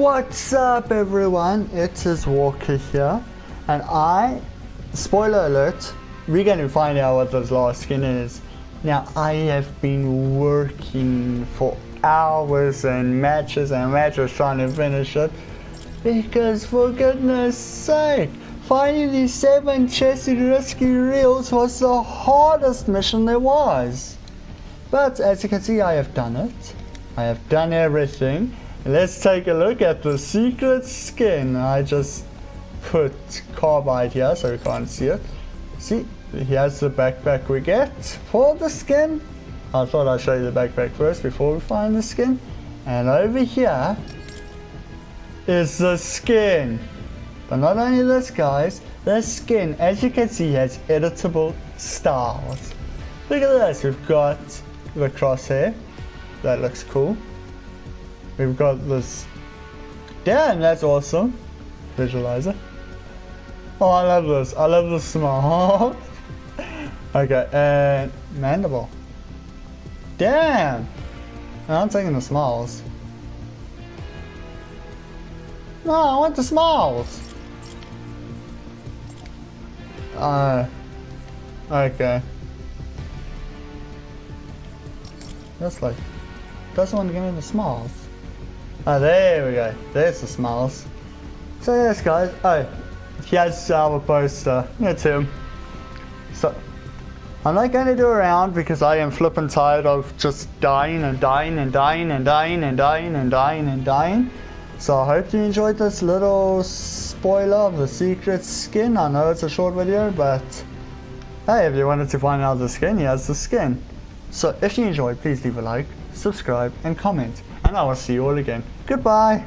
What's up everyone? It is Walker here and I, spoiler alert, we're going to find out what this last skin is. Now I have been working for hours and matches and matches trying to finish it because for goodness sake, finding these 7 chested rescue reels was the hardest mission there was. But as you can see I have done it. I have done everything Let's take a look at the secret skin. I just put carbide here so you can't see it. See, here's the backpack we get for the skin. I thought I'd show you the backpack first before we find the skin. And over here is the skin. But not only this guys, the skin as you can see has editable styles. Look at this, we've got the crosshair. That looks cool. We've got this. Damn, that's awesome. Visualizer. Oh, I love this. I love the smile. okay, and mandible. Damn. I'm taking the smiles. No, I want the smiles. Uh, okay. That's like, doesn't want to give me the smiles. Oh, there we go. There's the smiles. So yes, guys. Oh, here's our poster. It's him. So, I'm not going to do a round because I am flipping tired of just dying and dying and dying and dying and dying and dying and dying. So I hope you enjoyed this little spoiler of the secret skin. I know it's a short video, but hey, if you wanted to find out the skin, here's the skin. So if you enjoyed, please leave a like, subscribe, and comment and I will see you all again. Goodbye.